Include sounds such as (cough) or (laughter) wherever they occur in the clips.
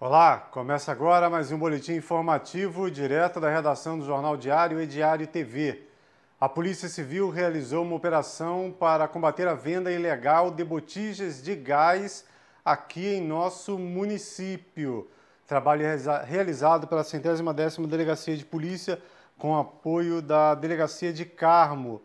Olá, começa agora mais um boletim informativo direto da redação do Jornal Diário e Diário TV. A Polícia Civil realizou uma operação para combater a venda ilegal de botijas de gás aqui em nosso município. Trabalho realizado pela centésima décima Delegacia de Polícia com apoio da Delegacia de Carmo.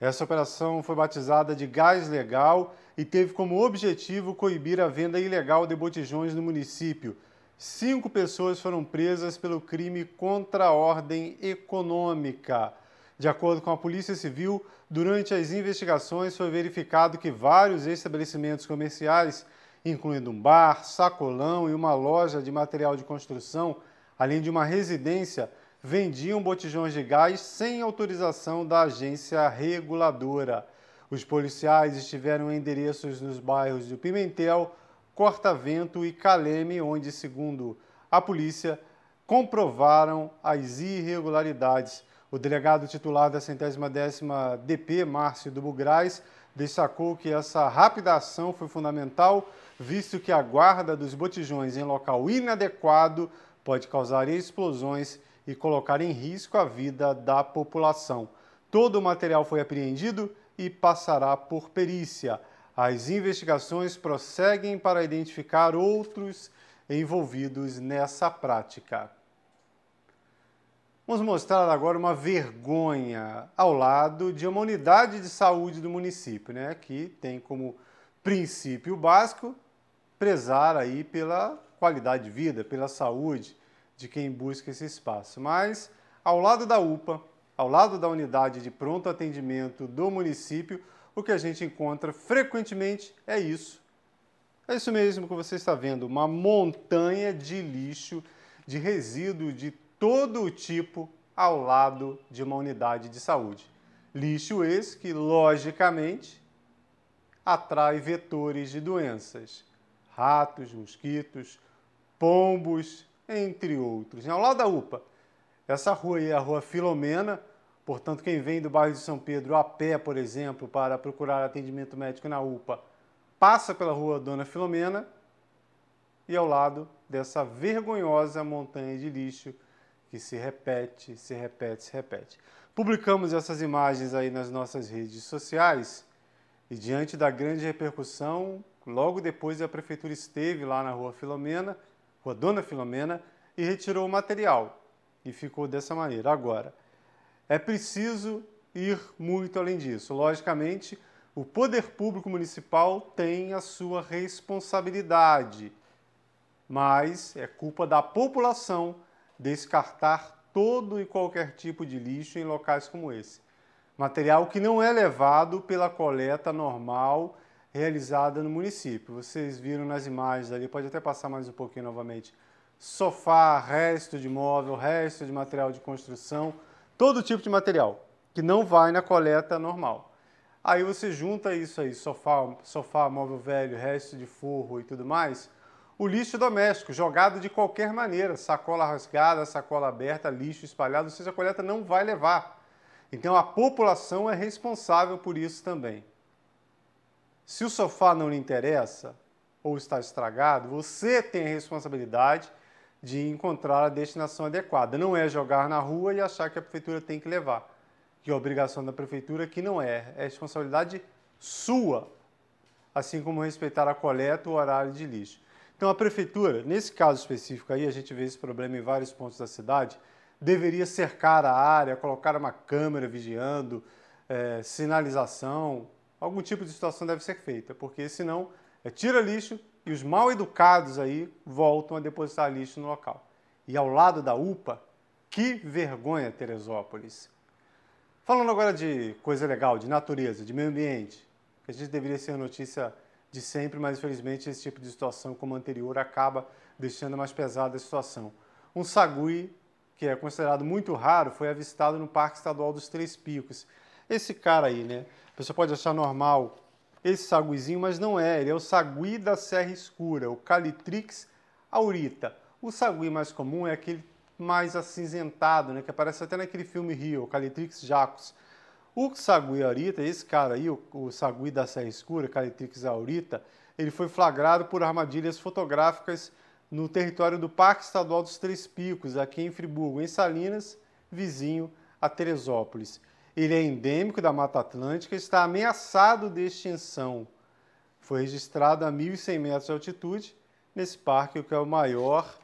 Essa operação foi batizada de Gás Legal e teve como objetivo coibir a venda ilegal de botijões no município. Cinco pessoas foram presas pelo crime contra a ordem econômica. De acordo com a Polícia Civil, durante as investigações foi verificado que vários estabelecimentos comerciais, incluindo um bar, sacolão e uma loja de material de construção, além de uma residência, vendiam botijões de gás sem autorização da agência reguladora. Os policiais estiveram em endereços nos bairros do Pimentel, Cortavento e Caleme, onde, segundo a polícia, comprovaram as irregularidades. O delegado titular da centésima décima DP, Márcio do Bugrais, destacou que essa rápida ação foi fundamental, visto que a guarda dos botijões em local inadequado pode causar explosões e colocar em risco a vida da população. Todo o material foi apreendido e passará por perícia. As investigações prosseguem para identificar outros envolvidos nessa prática. Vamos mostrar agora uma vergonha ao lado de uma unidade de saúde do município, né, que tem como princípio básico prezar aí pela qualidade de vida, pela saúde de quem busca esse espaço. Mas ao lado da UPA, ao lado da unidade de pronto atendimento do município, o que a gente encontra frequentemente é isso. É isso mesmo que você está vendo, uma montanha de lixo, de resíduo de todo o tipo ao lado de uma unidade de saúde. Lixo esse que, logicamente, atrai vetores de doenças, ratos, mosquitos, pombos, entre outros. Ao lado da UPA, essa rua aí é a Rua Filomena, Portanto, quem vem do bairro de São Pedro a pé, por exemplo, para procurar atendimento médico na UPA, passa pela rua Dona Filomena e ao lado dessa vergonhosa montanha de lixo que se repete, se repete, se repete. Publicamos essas imagens aí nas nossas redes sociais e diante da grande repercussão, logo depois a prefeitura esteve lá na rua Filomena, rua Dona Filomena, e retirou o material. E ficou dessa maneira. Agora, é preciso ir muito além disso. Logicamente, o poder público municipal tem a sua responsabilidade, mas é culpa da população descartar todo e qualquer tipo de lixo em locais como esse. Material que não é levado pela coleta normal realizada no município. Vocês viram nas imagens ali, pode até passar mais um pouquinho novamente. Sofá, resto de móvel, resto de material de construção todo tipo de material que não vai na coleta normal. Aí você junta isso aí, sofá, sofá, móvel velho, resto de forro e tudo mais, o lixo doméstico, jogado de qualquer maneira, sacola rasgada, sacola aberta, lixo espalhado, ou seja, a coleta não vai levar. Então a população é responsável por isso também. Se o sofá não lhe interessa ou está estragado, você tem a responsabilidade de encontrar a destinação adequada. Não é jogar na rua e achar que a prefeitura tem que levar. Que é a obrigação da prefeitura que não é, é responsabilidade sua, assim como respeitar a coleta, o horário de lixo. Então a prefeitura, nesse caso específico aí, a gente vê esse problema em vários pontos da cidade, deveria cercar a área, colocar uma câmera vigiando, é, sinalização, algum tipo de situação deve ser feita, porque senão é, tira lixo, e os mal educados aí voltam a depositar lixo no local. E ao lado da UPA, que vergonha, Teresópolis. Falando agora de coisa legal, de natureza, de meio ambiente, que a gente deveria ser notícia de sempre, mas infelizmente esse tipo de situação como a anterior acaba deixando mais pesada a situação. Um sagui, que é considerado muito raro, foi avistado no Parque Estadual dos Três Picos. Esse cara aí, né? A pessoa pode achar normal esse saguizinho, mas não é. Ele é o sagui da serra escura, o Calitrix aurita. O sagui mais comum é aquele mais acinzentado, né, que aparece até naquele filme Rio, o Calitrix jacus. O sagui aurita, esse cara aí, o, o sagui da serra escura, Calitrix aurita, ele foi flagrado por armadilhas fotográficas no território do Parque Estadual dos Três Picos, aqui em Friburgo, em Salinas, vizinho a Teresópolis. Ele é endêmico da Mata Atlântica e está ameaçado de extinção. Foi registrado a 1.100 metros de altitude nesse parque, que é o maior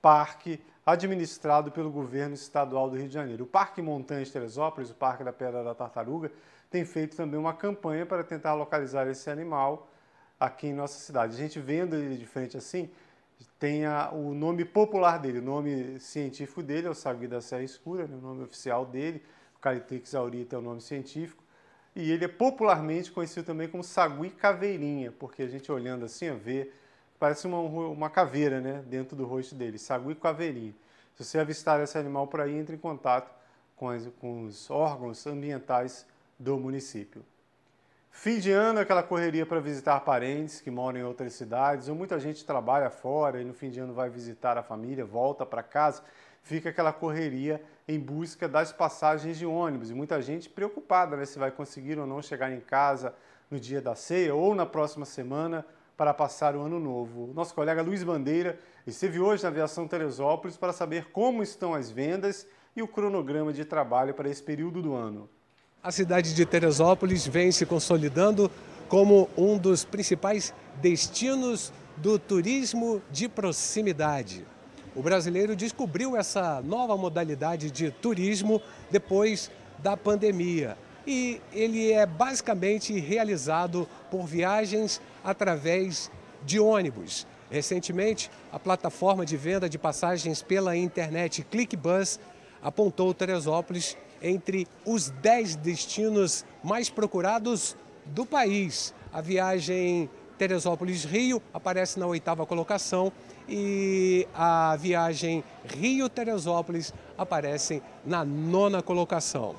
parque administrado pelo governo estadual do Rio de Janeiro. O Parque Montanha de Teresópolis, o Parque da Pedra da Tartaruga, tem feito também uma campanha para tentar localizar esse animal aqui em nossa cidade. A gente vendo ele de frente assim, tem a, o nome popular dele, o nome científico dele é o sagui da serra escura, né, o nome oficial dele, o Calitrix aurita é o nome científico, e ele é popularmente conhecido também como sagui caveirinha, porque a gente olhando assim, vê, parece uma, uma caveira né, dentro do rosto dele, sagui caveirinha. Se você avistar esse animal por aí, entre em contato com, as, com os órgãos ambientais do município. Fim de ano, aquela correria para visitar parentes que moram em outras cidades, ou muita gente trabalha fora e no fim de ano vai visitar a família, volta para casa, fica aquela correria em busca das passagens de ônibus. E muita gente preocupada né, se vai conseguir ou não chegar em casa no dia da ceia ou na próxima semana para passar o ano novo. Nosso colega Luiz Bandeira esteve hoje na Aviação Teresópolis para saber como estão as vendas e o cronograma de trabalho para esse período do ano. A cidade de Teresópolis vem se consolidando como um dos principais destinos do turismo de proximidade. O brasileiro descobriu essa nova modalidade de turismo depois da pandemia e ele é basicamente realizado por viagens através de ônibus. Recentemente, a plataforma de venda de passagens pela internet ClickBus apontou Teresópolis entre os 10 destinos mais procurados do país. A viagem Teresópolis-Rio aparece na oitava colocação e a viagem Rio-Teresópolis aparece na nona colocação.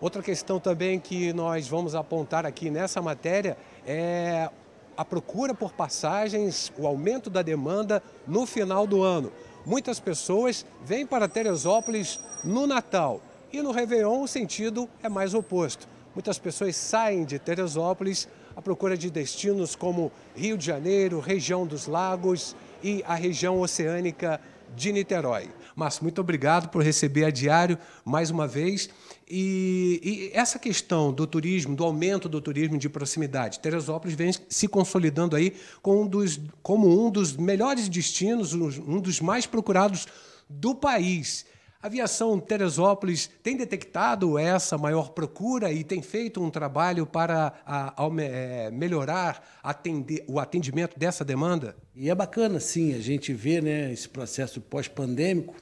Outra questão também que nós vamos apontar aqui nessa matéria é a procura por passagens, o aumento da demanda no final do ano. Muitas pessoas vêm para Teresópolis no Natal e no Réveillon o sentido é mais oposto. Muitas pessoas saem de Teresópolis à procura de destinos como Rio de Janeiro, região dos lagos e a região oceânica de Niterói. Márcio, muito obrigado por receber a diário mais uma vez. E, e, essa questão do turismo, do aumento do turismo de proximidade, Teresópolis vem se consolidando aí como um dos, como um dos melhores destinos, um dos mais procurados do país. A aviação Teresópolis tem detectado essa maior procura e tem feito um trabalho para a, a, é, melhorar atender, o atendimento dessa demanda? E é bacana, sim, a gente ver né, esse processo pós-pandêmico,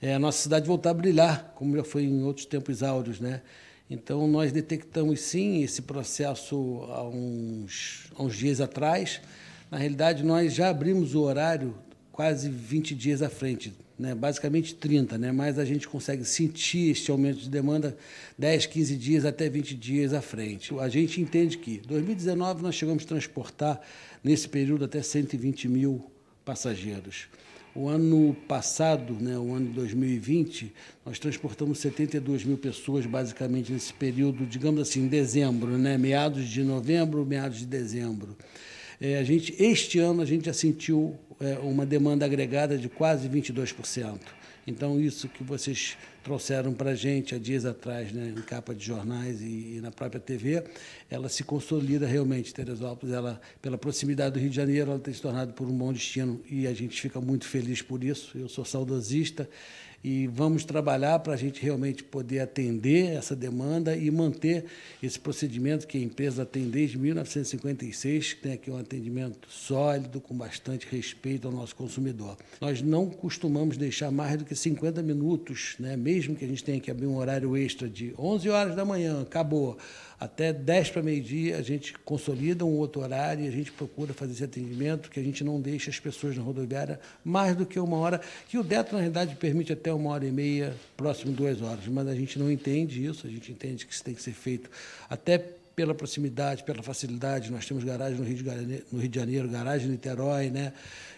é, a nossa cidade voltar a brilhar, como já foi em outros tempos áureos. Né? Então, nós detectamos, sim, esse processo há uns, há uns dias atrás. Na realidade, nós já abrimos o horário quase 20 dias à frente né, basicamente 30, né, mas a gente consegue sentir este aumento de demanda 10, 15 dias até 20 dias à frente. A gente entende que 2019 nós chegamos a transportar nesse período até 120 mil passageiros. O ano passado, né, o ano de 2020, nós transportamos 72 mil pessoas, basicamente, nesse período, digamos assim, em dezembro, né, meados de novembro, meados de dezembro. É, a gente, este ano a gente já sentiu é, uma demanda agregada de quase 22%. Então, isso que vocês trouxeram para a gente há dias atrás, né, em capa de jornais e, e, na própria TV, ela se consolida realmente. Teresópolis, ela, pela proximidade do Rio de Janeiro, ela tem se tornado por um bom destino e a gente fica muito feliz por isso. Eu sou saudosista e vamos trabalhar para a gente realmente poder atender essa demanda e manter esse procedimento que a empresa tem desde 1956, que tem aqui um atendimento sólido, com bastante respeito ao nosso consumidor. Nós não costumamos deixar mais do que 50 minutos, né? mesmo que a gente tenha que abrir um horário extra de 11 horas da manhã, acabou até 10 para meio-dia, a gente consolida um outro horário e a gente procura fazer esse atendimento, que a gente não deixa as pessoas na rodoviária mais do que uma hora, que o DETRO, na realidade, permite até uma hora e meia, próximo duas horas, mas a gente não entende isso, a gente entende que isso tem que ser feito até pela proximidade, pela facilidade. Nós temos garagem no Rio de Janeiro, no Rio de Janeiro garagem em Niterói, né?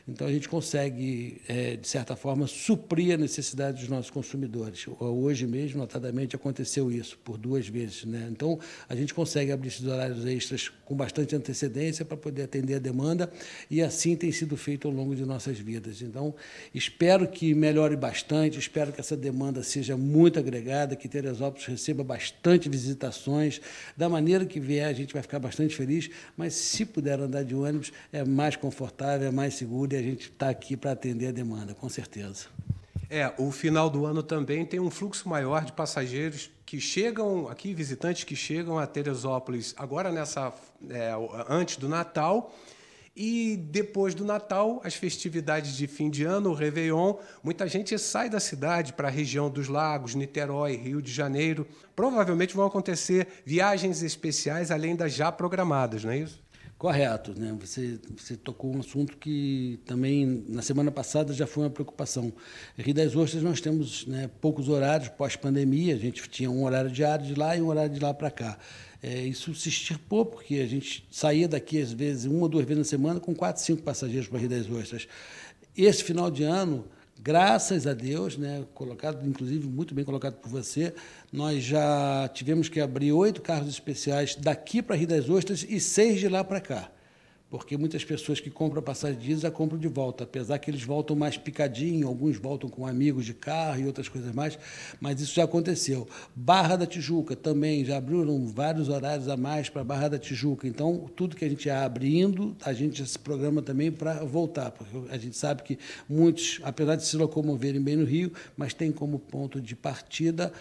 Então a gente consegue, é, de certa forma, suprir a necessidade dos nossos consumidores. Hoje mesmo, notadamente, aconteceu isso por duas vezes. Né? Então a gente consegue abrir esses horários extras com bastante antecedência para poder atender a demanda e assim tem sido feito ao longo de nossas vidas. Então espero que melhore bastante, espero que essa demanda seja muito agregada, que Teresópolis receba bastante visitações. Da maneira que vier, a gente vai ficar bastante feliz, mas se puder andar de ônibus, é mais confortável, é mais seguro e a gente está aqui para atender a demanda, com certeza. É, o final do ano também tem um fluxo maior de passageiros que chegam aqui, visitantes que chegam a Teresópolis agora nessa é, antes do Natal e depois do Natal, as festividades de fim de ano, o Réveillon, muita gente sai da cidade para a região dos lagos, Niterói, Rio de Janeiro. Provavelmente vão acontecer viagens especiais além das já programadas, não é isso? Correto, né? Você, você tocou um assunto que também na semana passada já foi uma preocupação. Rio das Ostras nós temos né, poucos horários pós-pandemia, a gente tinha um horário diário de lá e um horário de lá para cá. É, isso se extirpou, porque a gente saía daqui, às vezes, uma ou duas vezes na semana, com quatro, cinco passageiros para Rio das Ostras. Esse final de ano, graças a Deus, né, colocado, inclusive, muito bem colocado por você, nós já tivemos que abrir oito carros especiais daqui para Rio das Ostras e seis de lá para cá porque muitas pessoas que compram passagem de ida já compram de volta, apesar que eles voltam mais picadinho, alguns voltam com amigos de carro e outras coisas mais, mas isso já aconteceu. Barra da Tijuca também, já abriram vários horários a mais para Barra da Tijuca, então tudo que a gente ia abrindo, a gente se programa também para voltar, porque a gente sabe que muitos, apesar de se locomoverem bem no Rio, mas tem como ponto de partida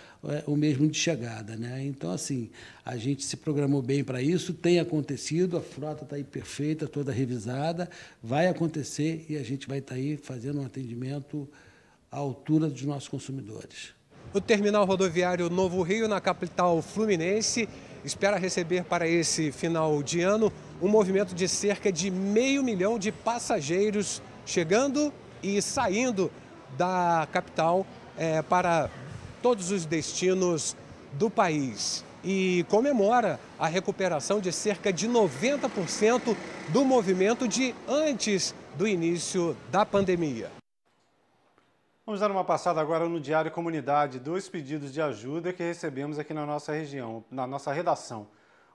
o mesmo de chegada. Né? Então, assim, a gente se programou bem para isso, tem acontecido, a frota está aí perfeita, toda revisada, vai acontecer e a gente vai estar tá aí fazendo um atendimento à altura dos nossos consumidores. O terminal rodoviário Novo Rio, na capital fluminense, espera receber para esse final de ano um movimento de cerca de meio milhão de passageiros chegando e saindo da capital é, para todos os destinos do país e comemora a recuperação de cerca de 90% do movimento de antes do início da pandemia. Vamos dar uma passada agora no Diário Comunidade, dois pedidos de ajuda que recebemos aqui na nossa região, na nossa redação.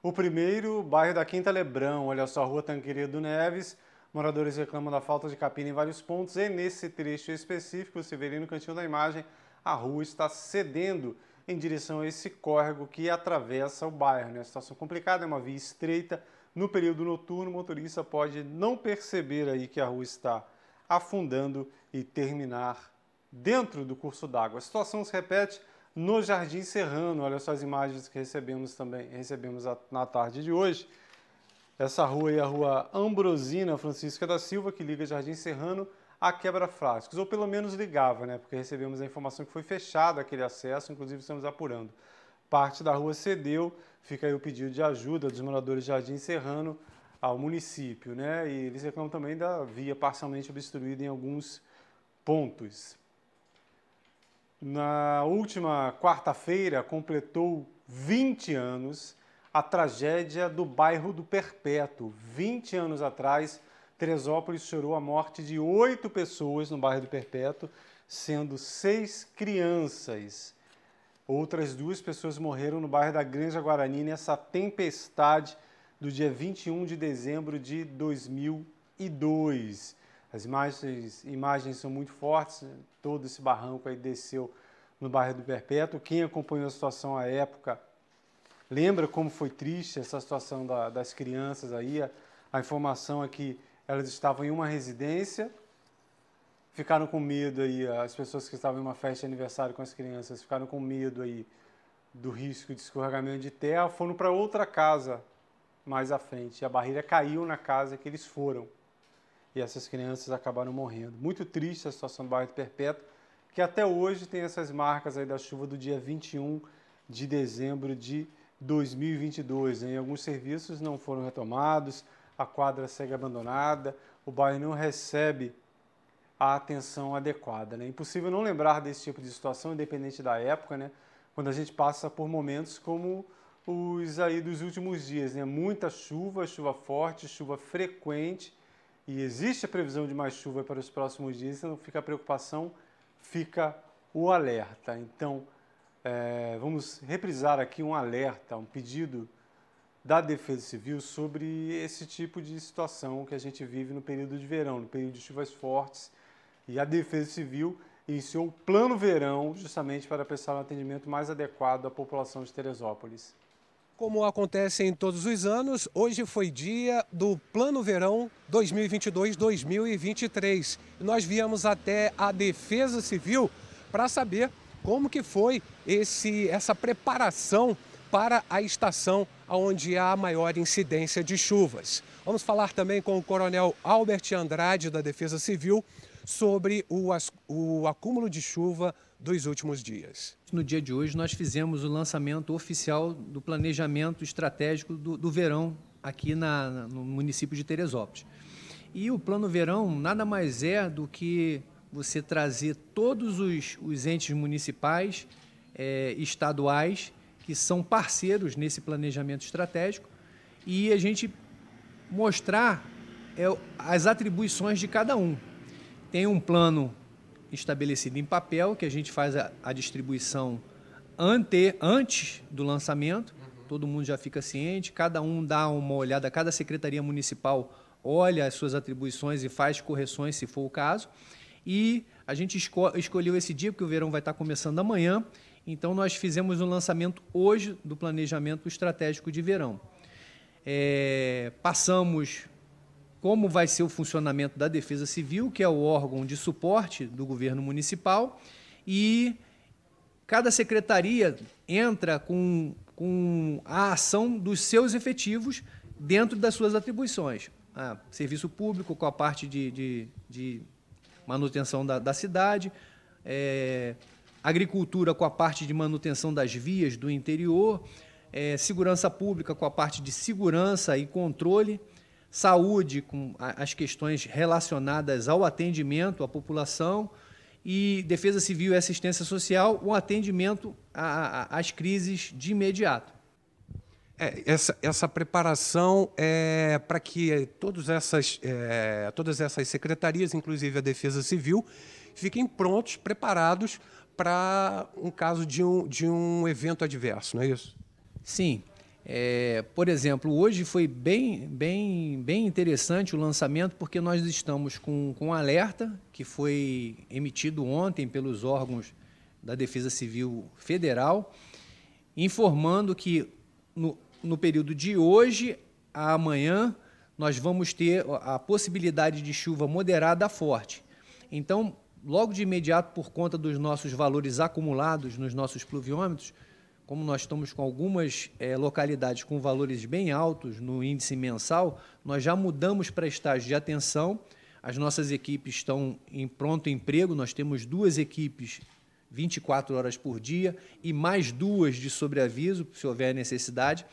O primeiro, bairro da Quinta Lebrão, olha só, Rua Tanqueredo Neves, moradores reclamam da falta de capina em vários pontos e nesse trecho específico, você vê ali no cantinho da imagem, a rua está cedendo em direção a esse córrego que atravessa o bairro. Né? A situação complicada, é uma via estreita. No período noturno, o motorista pode não perceber aí que a rua está afundando e terminar dentro do curso d'água. A situação se repete no Jardim Serrano. Olha só as imagens que recebemos também, recebemos na tarde de hoje. Essa rua é a rua Ambrosina Francisca da Silva, que liga Jardim Serrano a quebra-frascos, ou pelo menos ligava, né? porque recebemos a informação que foi fechado aquele acesso, inclusive estamos apurando. Parte da rua cedeu, fica aí o pedido de ajuda dos moradores de Jardim Serrano ao município, né? E eles reclamam também da via parcialmente obstruída em alguns pontos. Na última quarta-feira, completou 20 anos a tragédia do bairro do Perpétuo. 20 anos atrás, Teresópolis chorou a morte de oito pessoas no bairro do Perpétuo, sendo seis crianças. Outras duas pessoas morreram no bairro da Granja Guarani nessa tempestade do dia 21 de dezembro de 2002. As imagens, imagens são muito fortes, né? todo esse barranco aí desceu no bairro do Perpétuo. Quem acompanhou a situação à época lembra como foi triste essa situação da, das crianças aí. A, a informação é que elas estavam em uma residência, ficaram com medo aí, as pessoas que estavam em uma festa de aniversário com as crianças ficaram com medo aí do risco de escorregamento de terra, foram para outra casa mais à frente. A barreira caiu na casa que eles foram. E essas crianças acabaram morrendo. Muito triste a situação do bairro Perpétuo, que até hoje tem essas marcas aí da chuva do dia 21 de dezembro de 2022. Em alguns serviços não foram retomados, a quadra segue abandonada, o bairro não recebe a atenção adequada. É né? impossível não lembrar desse tipo de situação, independente da época, né? quando a gente passa por momentos como os aí dos últimos dias. Né? Muita chuva, chuva forte, chuva frequente e existe a previsão de mais chuva para os próximos dias, então fica a preocupação, fica o alerta. Então, é, vamos reprisar aqui um alerta, um pedido da Defesa Civil sobre esse tipo de situação que a gente vive no período de verão, no período de chuvas fortes. E a Defesa Civil iniciou o Plano Verão justamente para prestar um atendimento mais adequado à população de Teresópolis. Como acontece em todos os anos, hoje foi dia do Plano Verão 2022-2023. Nós viemos até a Defesa Civil para saber como que foi esse, essa preparação para a estação onde há maior incidência de chuvas. Vamos falar também com o Coronel Albert Andrade, da Defesa Civil, sobre o, o acúmulo de chuva dos últimos dias. No dia de hoje, nós fizemos o lançamento oficial do planejamento estratégico do, do verão aqui na, no município de Teresópolis. E o plano verão nada mais é do que você trazer todos os, os entes municipais, é, estaduais, que são parceiros nesse planejamento estratégico, e a gente mostrar é, as atribuições de cada um. Tem um plano estabelecido em papel, que a gente faz a, a distribuição ante, antes do lançamento, uhum. todo mundo já fica ciente, cada um dá uma olhada, cada secretaria municipal olha as suas atribuições e faz correções se for o caso. E a gente esco escolheu esse dia, porque o verão vai estar começando amanhã, então nós fizemos o um lançamento hoje do planejamento estratégico de verão. É, passamos como vai ser o funcionamento da Defesa Civil, que é o órgão de suporte do governo municipal, e cada secretaria entra com, com a ação dos seus efetivos dentro das suas atribuições. Ah, serviço público com a parte de, de, de manutenção da, da cidade, é, agricultura com a parte de manutenção das vias do interior, é, segurança pública com a parte de segurança e controle, saúde, com as questões relacionadas ao atendimento à população, e defesa civil e assistência social, o atendimento às crises de imediato. É, essa, essa preparação é para que todas essas, é, todas essas secretarias, inclusive a Defesa Civil, fiquem prontos, preparados para um caso de um, de um evento adverso, não é isso? Sim. É, por exemplo, hoje foi bem, bem, bem interessante o lançamento, porque nós estamos com, com um alerta que foi emitido ontem pelos órgãos da Defesa Civil Federal, informando que no, no período de hoje a amanhã nós vamos ter a possibilidade de chuva moderada a forte. Então, logo de imediato, por conta dos nossos valores acumulados nos nossos pluviômetros, como nós estamos com algumas é, localidades com valores bem altos no índice mensal, nós já mudamos para estágio de atenção. As nossas equipes estão em pronto emprego, nós temos duas equipes 24 horas por dia e mais duas de sobreaviso, se houver necessidade.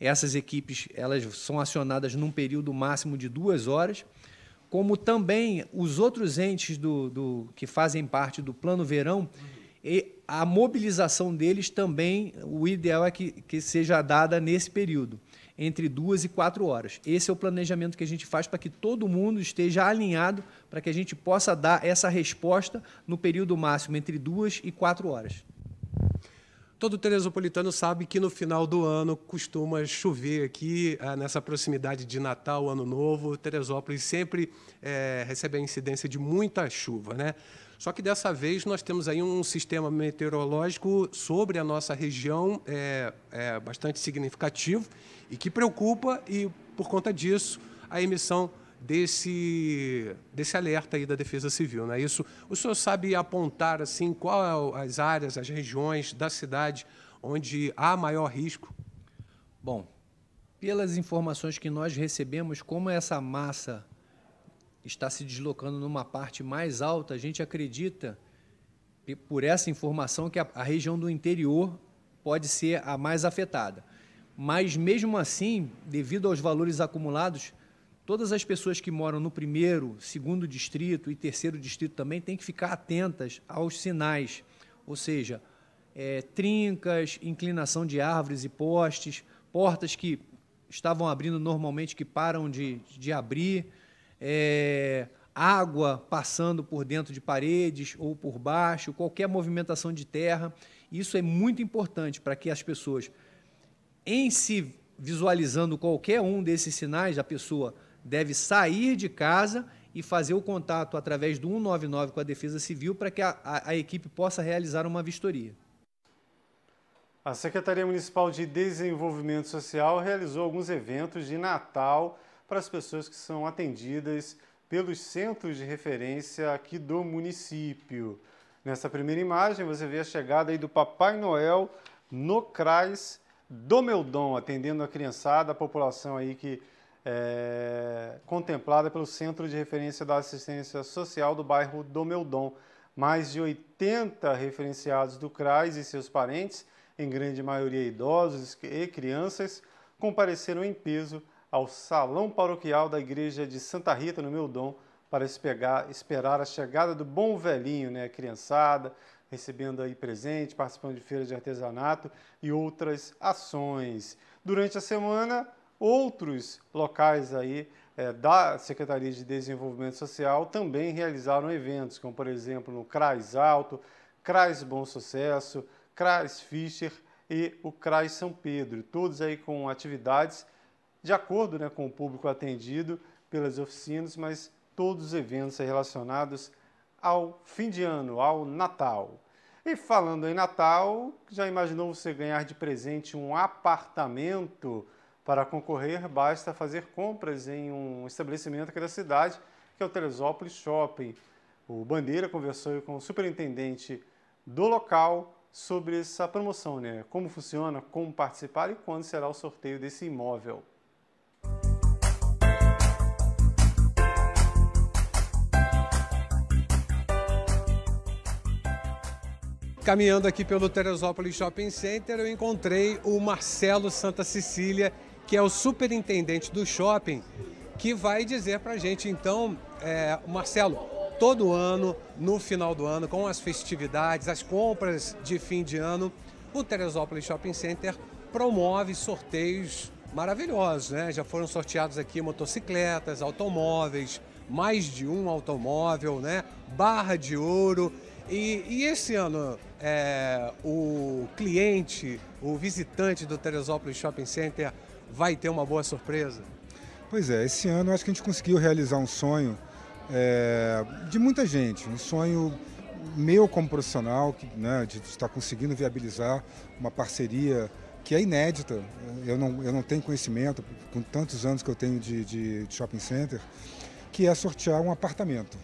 Essas equipes elas são acionadas num período máximo de duas horas, como também os outros entes do, do que fazem parte do Plano Verão e a mobilização deles também, o ideal é que, que seja dada nesse período, entre duas e quatro horas. Esse é o planejamento que a gente faz para que todo mundo esteja alinhado, para que a gente possa dar essa resposta no período máximo, entre duas e quatro horas. Todo teresopolitano sabe que no final do ano costuma chover aqui, ah, nessa proximidade de Natal, Ano Novo. Teresópolis sempre é, recebe a incidência de muita chuva, né? Só que dessa vez nós temos aí um sistema meteorológico sobre a nossa região é, é bastante significativo e que preocupa e, por conta disso, a emissão desse, desse alerta aí da Defesa Civil. Não é isso? O senhor sabe apontar assim qual as áreas, as regiões da cidade onde há maior risco? Bom, pelas informações que nós recebemos, como essa massa está se deslocando numa parte mais alta, a gente acredita, por essa informação, que a, a região do interior pode ser a mais afetada. Mas, mesmo assim, devido aos valores acumulados, todas as pessoas que moram no primeiro, segundo distrito e terceiro distrito também têm que ficar atentas aos sinais, ou seja, é, trincas, inclinação de árvores e postes, portas que estavam abrindo normalmente que param de, de abrir, é, água passando por dentro de paredes ou por baixo, qualquer movimentação de terra. Isso é muito importante para que as pessoas, em se visualizando qualquer um desses sinais, a pessoa deve sair de casa e fazer o contato através do 199 com a Defesa Civil para que a, a, a equipe possa realizar uma vistoria. A Secretaria Municipal de Desenvolvimento Social realizou alguns eventos de Natal para as pessoas que são atendidas pelos centros de referência aqui do município. Nessa primeira imagem, você vê a chegada aí do Papai Noel no CRAS do Meldon, atendendo a criançada, a população aí que é contemplada pelo Centro de Referência da Assistência Social do bairro do Meldon. Mais de 80 referenciados do CRAS e seus parentes em grande maioria idosos e crianças, compareceram em peso ao salão paroquial da igreja de Santa Rita, no Meudon, para esperar a chegada do bom velhinho, né, criançada, recebendo aí presente, participando de feiras de artesanato e outras ações. Durante a semana, outros locais aí é, da Secretaria de Desenvolvimento Social também realizaram eventos, como por exemplo no CRAS Alto, CRAS Bom Sucesso, CRAS Fischer e o CRAS São Pedro, todos aí com atividades de acordo né, com o público atendido pelas oficinas, mas todos os eventos relacionados ao fim de ano, ao Natal. E falando em Natal, já imaginou você ganhar de presente um apartamento? Para concorrer, basta fazer compras em um estabelecimento aqui da cidade, que é o Teresópolis Shopping. O Bandeira conversou com o superintendente do local sobre essa promoção, né? Como funciona, como participar e quando será o sorteio desse imóvel. Caminhando aqui pelo Teresópolis Shopping Center, eu encontrei o Marcelo Santa Cecília, que é o superintendente do shopping, que vai dizer para a gente, então, é, Marcelo, todo ano, no final do ano, com as festividades, as compras de fim de ano, o Teresópolis Shopping Center promove sorteios maravilhosos, né? Já foram sorteados aqui motocicletas, automóveis, mais de um automóvel, né? Barra de ouro. E, e esse ano, é, o cliente, o visitante do Teresópolis Shopping Center vai ter uma boa surpresa? Pois é, esse ano acho que a gente conseguiu realizar um sonho é, de muita gente, um sonho meu como profissional, que, né, de estar conseguindo viabilizar uma parceria que é inédita. Eu não, eu não tenho conhecimento, com tantos anos que eu tenho de, de, de shopping center, que é sortear um apartamento.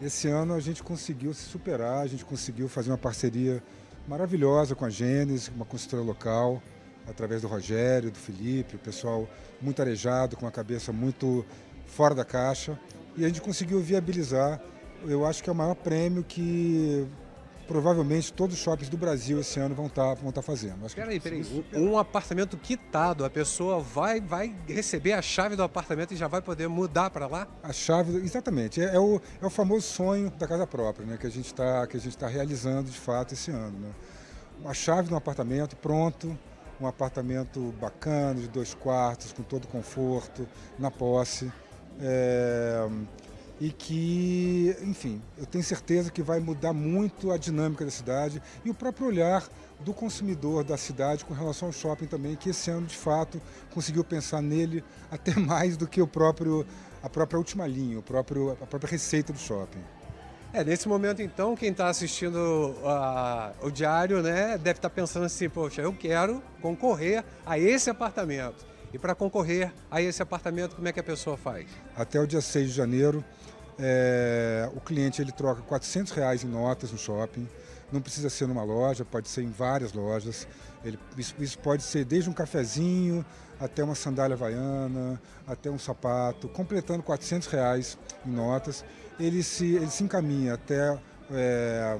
Esse ano a gente conseguiu se superar, a gente conseguiu fazer uma parceria maravilhosa com a Gênesis, uma consultora local, através do Rogério, do Felipe, o pessoal muito arejado, com a cabeça muito fora da caixa e a gente conseguiu viabilizar, eu acho que é o maior prêmio que provavelmente todos os shoppings do Brasil esse ano vão estar tá, vão tá fazendo. Acho peraí, peraí. Um, um apartamento quitado, a pessoa vai, vai receber a chave do apartamento e já vai poder mudar para lá? A chave, exatamente. É, é, o, é o famoso sonho da casa própria, né? Que a gente está tá realizando de fato esse ano. Né? A chave do apartamento pronto, um apartamento bacana, de dois quartos, com todo conforto, na posse é, e que, enfim, eu tenho certeza que vai mudar muito a dinâmica da cidade e o próprio olhar do consumidor da cidade com relação ao shopping também, que esse ano de fato conseguiu pensar nele (laughs) até mais do que o próprio a própria última linha, o próprio, a própria receita do shopping. É, nesse momento então, quem está assistindo uh, o diário, né, deve estar tá pensando assim, poxa, eu quero concorrer a esse apartamento. E para concorrer a esse apartamento, como é que a pessoa faz? Até o dia 6 de janeiro, é, o cliente ele troca 400 reais em notas no shopping. Não precisa ser numa loja, pode ser em várias lojas. Ele, isso, isso, pode ser desde um cafezinho até uma sandália havaiana, até um sapato, completando 400 reais em notas. Ele se, ele se encaminha até é,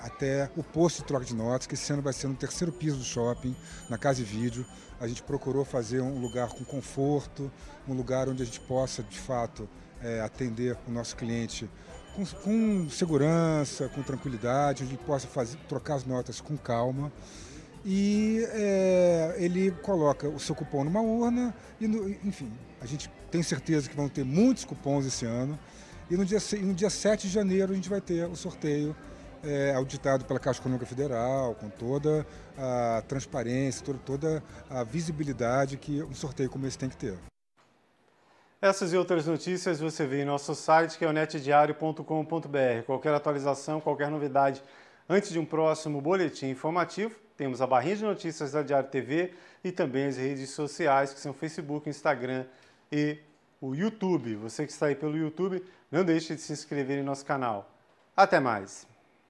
até o posto de troca de notas, que esse ano vai ser no terceiro piso do shopping, na Casa e Vídeo. A gente procurou fazer um lugar com conforto, um lugar onde a gente possa, de fato, é, atender o nosso cliente com, com, segurança, com tranquilidade, onde ele possa fazer, trocar as notas com calma. E é, ele coloca o seu cupom numa urna e, no, enfim, a gente tenho certeza que vão ter muitos cupons esse ano. E no dia, no dia 7 de janeiro a gente vai ter o sorteio é, auditado pela Caixa Econômica Federal, com toda a transparência, toda, toda a visibilidade que um sorteio como esse tem que ter. Essas e outras notícias você vê em nosso site, que é o netdiario.com.br. Qualquer atualização, qualquer novidade antes de um próximo boletim informativo, temos a barrinha de notícias da Diário TV e também as redes sociais, que são Facebook, Instagram e o YouTube. Você que está aí pelo YouTube, não deixe de se inscrever em nosso canal. Até mais!